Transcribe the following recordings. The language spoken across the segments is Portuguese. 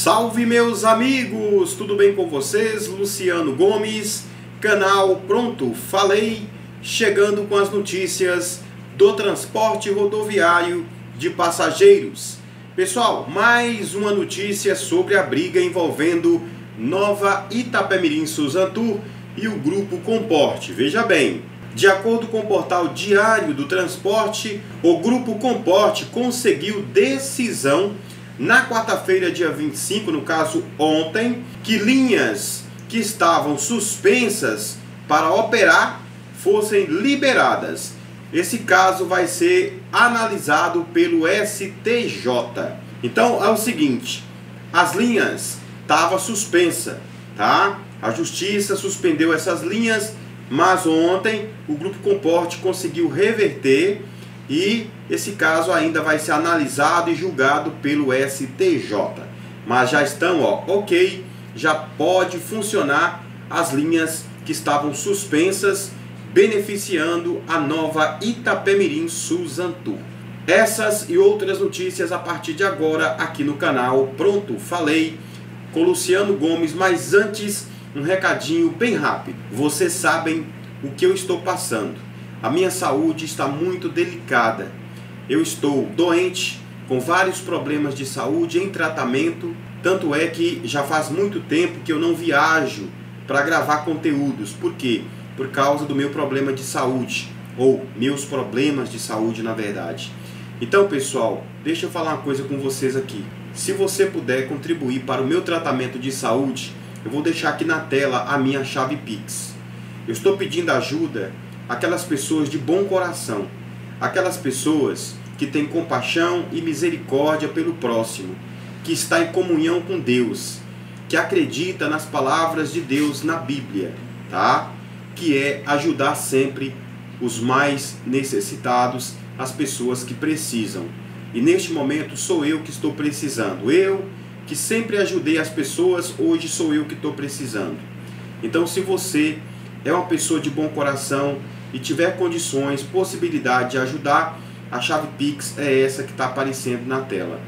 Salve meus amigos, tudo bem com vocês? Luciano Gomes, canal Pronto Falei, chegando com as notícias do transporte rodoviário de passageiros. Pessoal, mais uma notícia sobre a briga envolvendo Nova Itapemirim Suzantur e o Grupo Comporte. Veja bem, de acordo com o portal Diário do Transporte, o Grupo Comporte conseguiu decisão na quarta-feira, dia 25, no caso ontem, que linhas que estavam suspensas para operar fossem liberadas. Esse caso vai ser analisado pelo STJ. Então é o seguinte: as linhas estavam suspensa, tá? A justiça suspendeu essas linhas, mas ontem o grupo Comporte conseguiu reverter e esse caso ainda vai ser analisado e julgado pelo STJ. Mas já estão, ó, ok, já pode funcionar as linhas que estavam suspensas, beneficiando a nova Itapemirim Suzantur. Essas e outras notícias a partir de agora aqui no canal Pronto Falei com Luciano Gomes, mas antes um recadinho bem rápido. Vocês sabem o que eu estou passando. A minha saúde está muito delicada eu estou doente, com vários problemas de saúde em tratamento, tanto é que já faz muito tempo que eu não viajo para gravar conteúdos. Por quê? Por causa do meu problema de saúde, ou meus problemas de saúde, na verdade. Então, pessoal, deixa eu falar uma coisa com vocês aqui. Se você puder contribuir para o meu tratamento de saúde, eu vou deixar aqui na tela a minha chave Pix. Eu estou pedindo ajuda àquelas pessoas de bom coração aquelas pessoas que têm compaixão e misericórdia pelo próximo, que está em comunhão com Deus, que acredita nas palavras de Deus na Bíblia, tá? Que é ajudar sempre os mais necessitados, as pessoas que precisam. E neste momento sou eu que estou precisando. Eu que sempre ajudei as pessoas, hoje sou eu que estou precisando. Então, se você é uma pessoa de bom coração, e tiver condições, possibilidade de ajudar, a chave Pix é essa que está aparecendo na tela.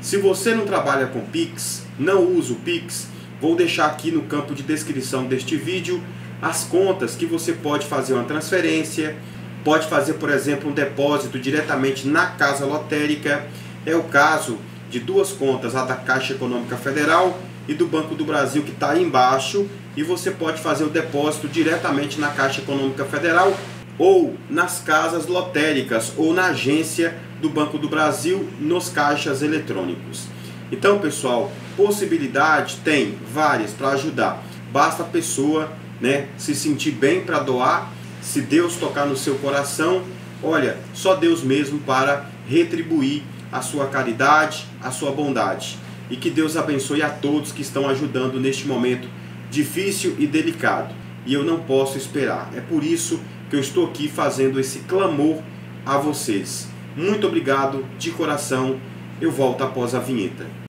Se você não trabalha com Pix, não usa o Pix, vou deixar aqui no campo de descrição deste vídeo as contas que você pode fazer uma transferência, pode fazer, por exemplo, um depósito diretamente na casa lotérica. É o caso de duas contas, a da Caixa Econômica Federal e do Banco do Brasil, que está aí embaixo, e você pode fazer o depósito diretamente na Caixa Econômica Federal ou nas casas lotéricas ou na agência do Banco do Brasil nos caixas eletrônicos. Então, pessoal, possibilidade tem várias para ajudar. Basta a pessoa, né, se sentir bem para doar, se Deus tocar no seu coração, olha, só Deus mesmo para retribuir a sua caridade, a sua bondade. E que Deus abençoe a todos que estão ajudando neste momento difícil e delicado, e eu não posso esperar. É por isso que eu estou aqui fazendo esse clamor a vocês. Muito obrigado de coração. Eu volto após a vinheta.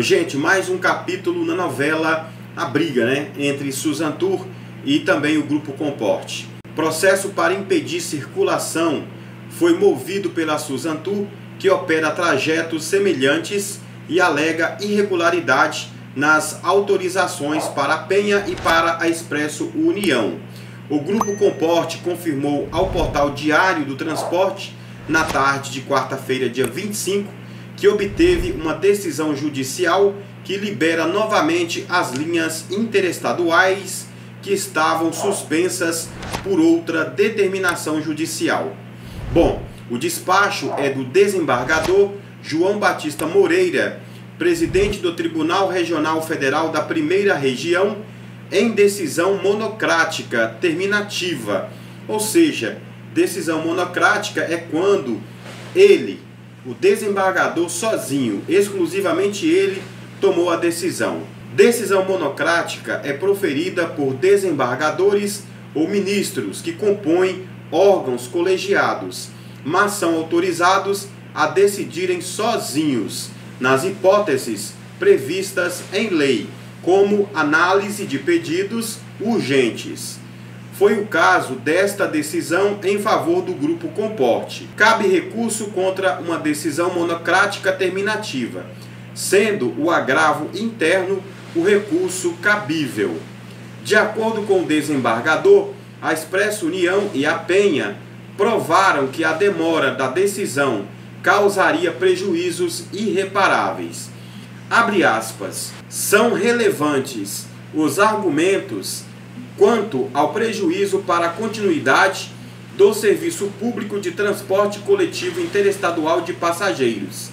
Gente, mais um capítulo na novela A Briga, né? Entre Suzantur e também o Grupo Comporte. Processo para impedir circulação foi movido pela Suzantur, que opera trajetos semelhantes e alega irregularidade nas autorizações para a Penha e para a Expresso União. O Grupo Comporte confirmou ao portal Diário do Transporte, na tarde de quarta-feira, dia 25, que obteve uma decisão judicial que libera novamente as linhas interestaduais que estavam suspensas por outra determinação judicial. Bom, o despacho é do desembargador João Batista Moreira, presidente do Tribunal Regional Federal da Primeira Região, em decisão monocrática terminativa. Ou seja, decisão monocrática é quando ele, o desembargador sozinho, exclusivamente ele, tomou a decisão. Decisão monocrática é proferida por desembargadores ou ministros que compõem órgãos colegiados, mas são autorizados a decidirem sozinhos, nas hipóteses previstas em lei, como análise de pedidos urgentes. Foi o caso desta decisão em favor do Grupo Comporte. Cabe recurso contra uma decisão monocrática terminativa, sendo o agravo interno o recurso cabível. De acordo com o desembargador, a Expresso União e a Penha provaram que a demora da decisão causaria prejuízos irreparáveis. Abre aspas. São relevantes os argumentos quanto ao prejuízo para a continuidade do serviço público de transporte coletivo interestadual de passageiros,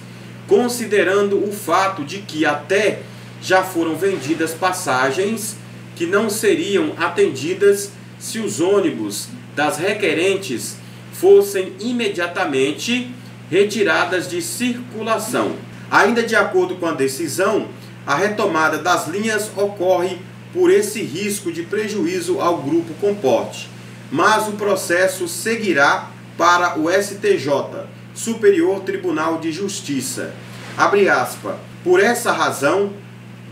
considerando o fato de que até já foram vendidas passagens que não seriam atendidas se os ônibus das requerentes fossem imediatamente retiradas de circulação. Ainda de acordo com a decisão, a retomada das linhas ocorre por esse risco de prejuízo ao grupo Comporte, mas o processo seguirá para o STJ, Superior Tribunal de Justiça. Abre aspas. Por essa razão,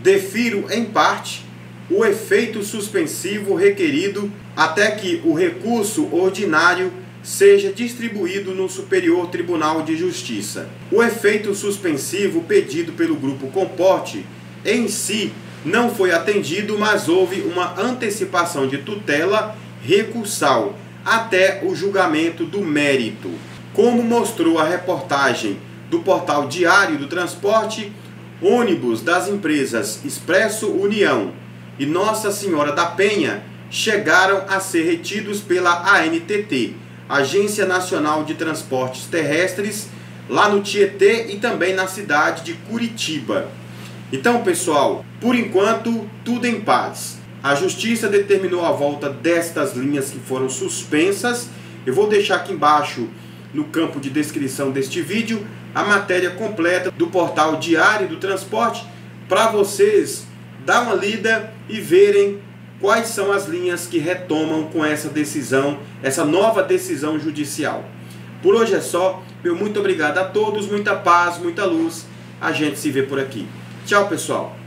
defiro em parte o efeito suspensivo requerido até que o recurso ordinário seja distribuído no Superior Tribunal de Justiça. O efeito suspensivo pedido pelo grupo Comporte em si não foi atendido, mas houve uma antecipação de tutela recursal até o julgamento do mérito. Como mostrou a reportagem do portal Diário do Transporte, ônibus das empresas Expresso União e Nossa Senhora da Penha chegaram a ser retidos pela ANTT, Agência Nacional de Transportes Terrestres, lá no Tietê e também na cidade de Curitiba. Então, pessoal, por enquanto, tudo em paz. A justiça determinou a volta destas linhas que foram suspensas. Eu vou deixar aqui embaixo no campo de descrição deste vídeo a matéria completa do portal Diário do Transporte para vocês dar uma lida e verem quais são as linhas que retomam com essa decisão, essa nova decisão judicial. Por hoje é só. Meu muito obrigado a todos, muita paz, muita luz. A gente se vê por aqui. Tchau, pessoal.